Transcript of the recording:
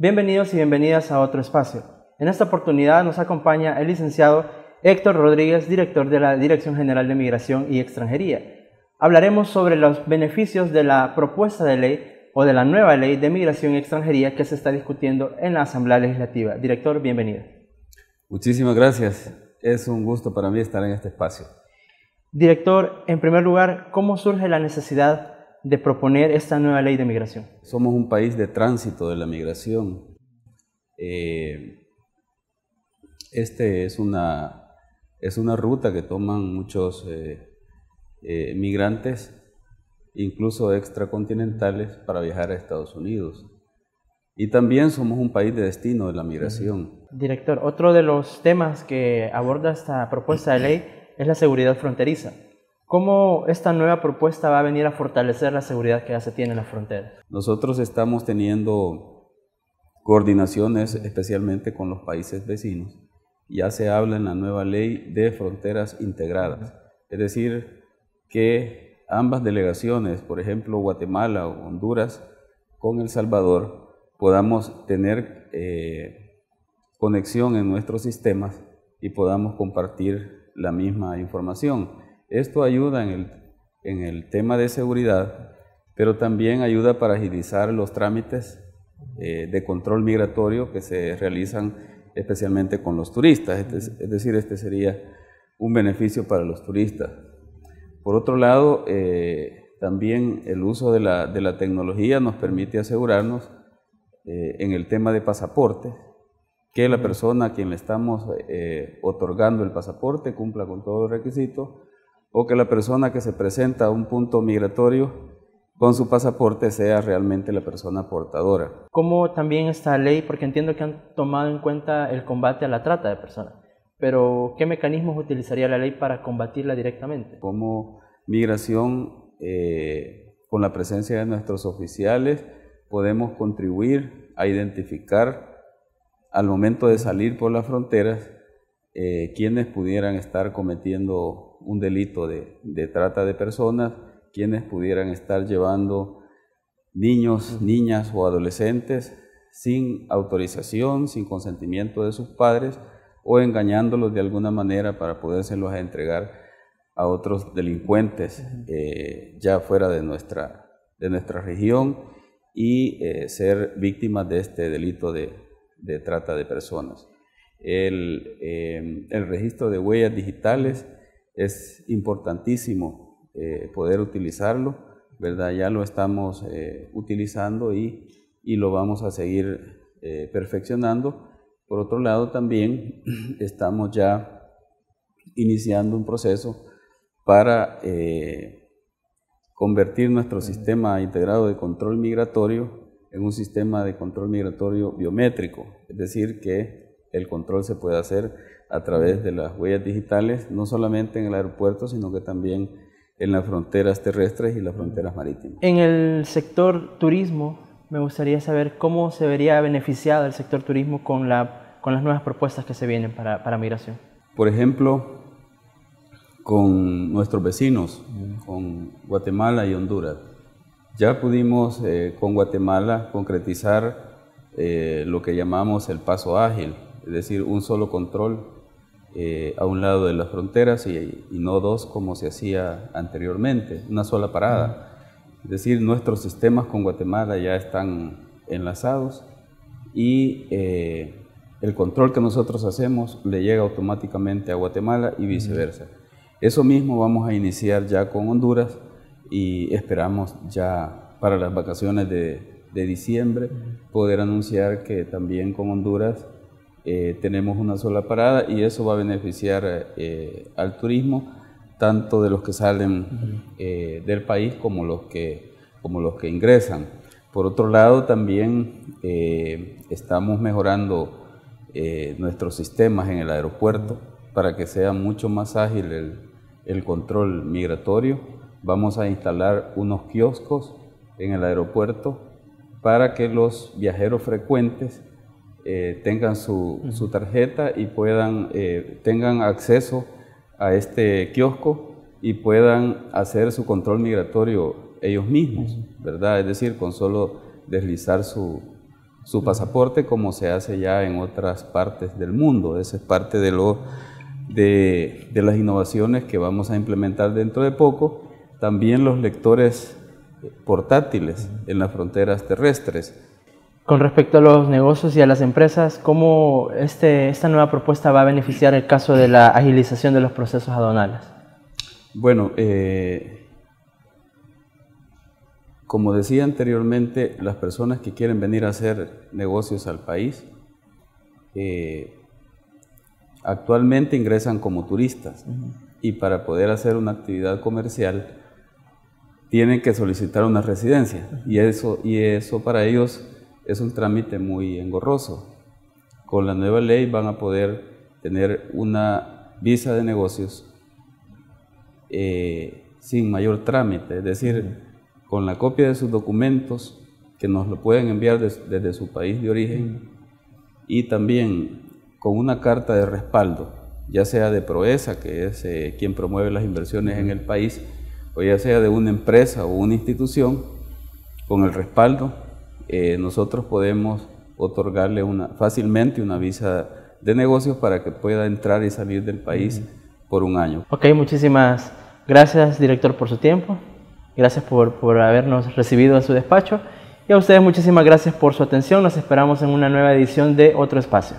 Bienvenidos y bienvenidas a otro espacio. En esta oportunidad nos acompaña el licenciado Héctor Rodríguez, director de la Dirección General de Migración y Extranjería. Hablaremos sobre los beneficios de la propuesta de ley o de la nueva ley de migración y extranjería que se está discutiendo en la Asamblea Legislativa. Director, bienvenido. Muchísimas gracias. Es un gusto para mí estar en este espacio. Director, en primer lugar, ¿cómo surge la necesidad de proponer esta nueva ley de migración? Somos un país de tránsito de la migración. Eh, este es una, es una ruta que toman muchos eh, eh, migrantes, incluso extracontinentales, para viajar a Estados Unidos. Y también somos un país de destino de la migración. Director, otro de los temas que aborda esta propuesta de ley es la seguridad fronteriza. ¿Cómo esta nueva propuesta va a venir a fortalecer la seguridad que ya se tiene en las fronteras? Nosotros estamos teniendo coordinaciones especialmente con los países vecinos. Ya se habla en la nueva ley de fronteras integradas, es decir, que ambas delegaciones, por ejemplo Guatemala o Honduras, con El Salvador, podamos tener eh, conexión en nuestros sistemas y podamos compartir la misma información. Esto ayuda en el, tema de seguridad, pero también ayuda para agilizar los trámites eh, de control migratorio que se realizan especialmente con los turistas. Es, decir, este sería un beneficio para los turistas. Por otro lado, eh, también el uso de la, tecnología nos permite asegurarnos eh, en el tema de pasaporte que la persona a quien le estamos otorgando el pasaporte cumpla con todos los requisitos o que la persona que se presenta a un punto migratorio con su pasaporte sea realmente la persona portadora. ¿Cómo también esta ley, porque entiendo que han tomado en cuenta el combate a la trata de personas, pero ¿qué mecanismos utilizaría la ley para combatirla directamente? Como migración, eh, con la presencia de nuestros oficiales, podemos contribuir a identificar al momento de salir por las fronteras eh, quienes pudieran estar cometiendo un delito de, trata de personas, quienes pudieran estar llevando niños, niñas o adolescentes sin autorización, sin consentimiento de sus padres o engañándolos de alguna manera para podérselos entregar a otros delincuentes eh, ya fuera de nuestra, de nuestra región y eh, ser víctimas de este delito de, trata de personas. El, eh, el registro de huellas digitales es importantísimo eh, poder utilizarlo, ¿verdad? Ya lo estamos eh, utilizando y, y, lo vamos a seguir eh, perfeccionando. Por otro lado, también estamos ya iniciando un proceso para convertir nuestro sistema integrado de control migratorio en un sistema de control migratorio biométrico, es decir, que el control se puede hacer a través de las huellas digitales, no solamente en el aeropuerto, sino que también en las fronteras terrestres y las fronteras marítimas. En el sector turismo, me gustaría saber cómo se vería beneficiado el sector turismo con, la, con las nuevas propuestas que se vienen para, para migración. Por ejemplo, con nuestros vecinos, con Guatemala y Honduras. Ya pudimos eh, con Guatemala concretizar eh, lo que llamamos el paso ágil, es decir, un solo control eh, a un lado de las fronteras y, no dos como se hacía anteriormente, una sola parada. Es decir, nuestros sistemas con Guatemala ya están enlazados y eh, el control que nosotros hacemos le llega automáticamente a Guatemala y viceversa. Eso mismo vamos a iniciar ya con Honduras y esperamos ya para las vacaciones de, de diciembre poder anunciar que también con Honduras eh, tenemos una sola parada y eso va a beneficiar eh, al turismo, tanto de los que salen eh, del país como los que, como los que ingresan. Por otro lado, también estamos mejorando nuestros sistemas en el aeropuerto para que sea mucho más ágil el, el control migratorio. Vamos a instalar unos kioscos en el aeropuerto para que los viajeros frecuentes eh, tengan su, tarjeta y puedan, eh, tengan acceso a este kiosco y puedan hacer su control migratorio ellos mismos, ¿verdad? Es decir, con solo deslizar su, su pasaporte como se hace ya en otras partes del mundo. Esa es parte de, lo, de, de las innovaciones que vamos a implementar dentro de poco. También los lectores portátiles en las fronteras terrestres. Con respecto a los negocios y a las empresas, ¿cómo este, esta nueva propuesta va a beneficiar el caso de la agilización de los procesos aduanales? Bueno, eh, como decía anteriormente, las personas que quieren venir a hacer negocios al país eh, actualmente ingresan como turistas. Y para poder hacer una actividad comercial tienen que solicitar una residencia. Y eso, y eso para ellos es un trámite muy engorroso. Con la nueva ley van a poder tener una visa de negocios eh, sin mayor trámite, es decir, con la copia de sus documentos que nos lo pueden enviar desde su país de origen y también con una carta de respaldo, ya sea de Proesa, que es eh, quien promueve las inversiones en el país, o ya sea de una empresa o una institución, con el respaldo, eh, nosotros podemos otorgarle una, fácilmente una visa de negocios para que pueda entrar y salir del país por un año. Ok, muchísimas gracias, director, por su tiempo. Gracias por, por habernos recibido en su despacho. Y a ustedes muchísimas gracias por su atención. Nos esperamos en una nueva edición de Otro Espacio.